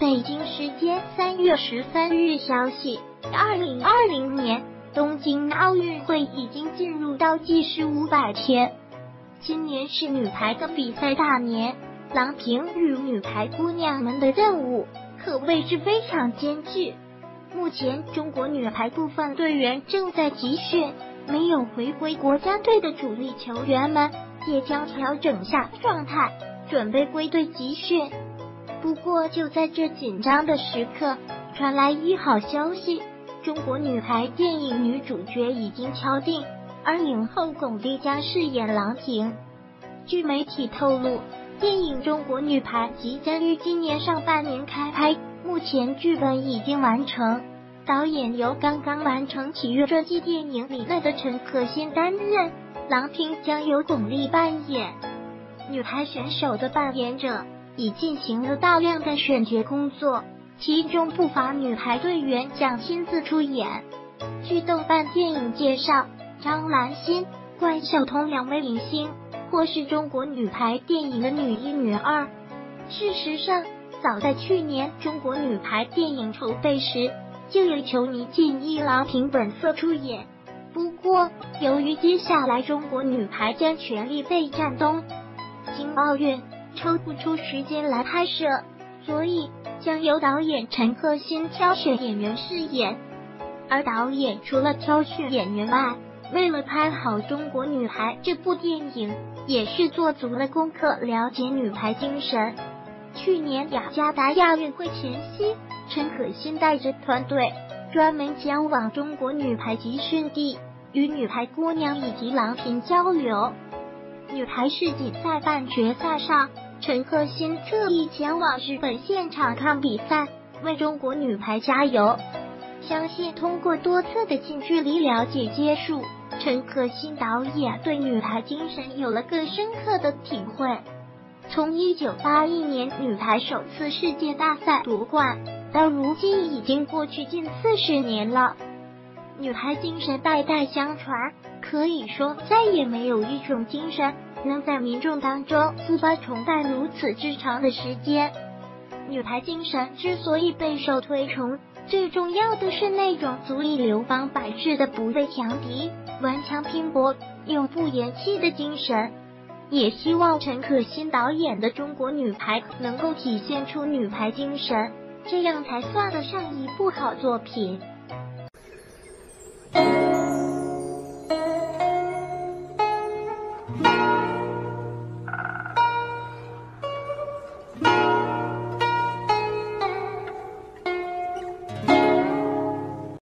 北京时间三月十三日消息，二零二零年东京奥运会已经进入倒计时五百天。今年是女排的比赛大年，郎平与女排姑娘们的任务可谓是非常艰巨。目前，中国女排部分队员正在集训，没有回归国家队的主力球员们也将调整下状态，准备归队集训。不过，就在这紧张的时刻，传来一好消息：中国女排电影女主角已经敲定。而影后巩俐将饰演郎平。据媒体透露，电影《中国女排》即将于今年上半年开拍，目前剧本已经完成，导演由刚刚完成体育传记电影《李娜》的陈可辛担任，郎平将由巩俐扮演。女排选手的扮演者已进行了大量的选角工作，其中不乏女排队员将亲自出演。据豆瓣电影介绍。张兰心、关晓彤两位明星，或是中国女排电影的女一、女二。事实上，早在去年中国女排电影筹备时，就有球迷建议郎平本色出演。不过，由于接下来中国女排将全力备战东京奥运，抽不出时间来拍摄，所以将由导演陈可辛挑选演员饰演。而导演除了挑选演员外，为了拍好《中国女排》这部电影，也是做足了功课，了解女排精神。去年雅加达亚运会前夕，陈可辛带着团队专门前往中国女排集训地，与女排姑娘以及郎平交流。女排世锦赛半决赛上，陈可辛特意前往日本现场看比赛，为中国女排加油。相信通过多次的近距离了解接触。陈可辛导演对女排精神有了更深刻的体会。从一九八一年女排首次世界大赛夺冠到如今，已经过去近四十年了。女排精神代代相传，可以说再也没有一种精神能在民众当中自发崇拜如此之长的时间。女排精神之所以备受推崇。最重要的是那种足以流芳百世的不畏强敌、顽强拼搏、永不言弃的精神。也希望陈可辛导演的中国女排能够体现出女排精神，这样才算得上一部好作品。Thank you.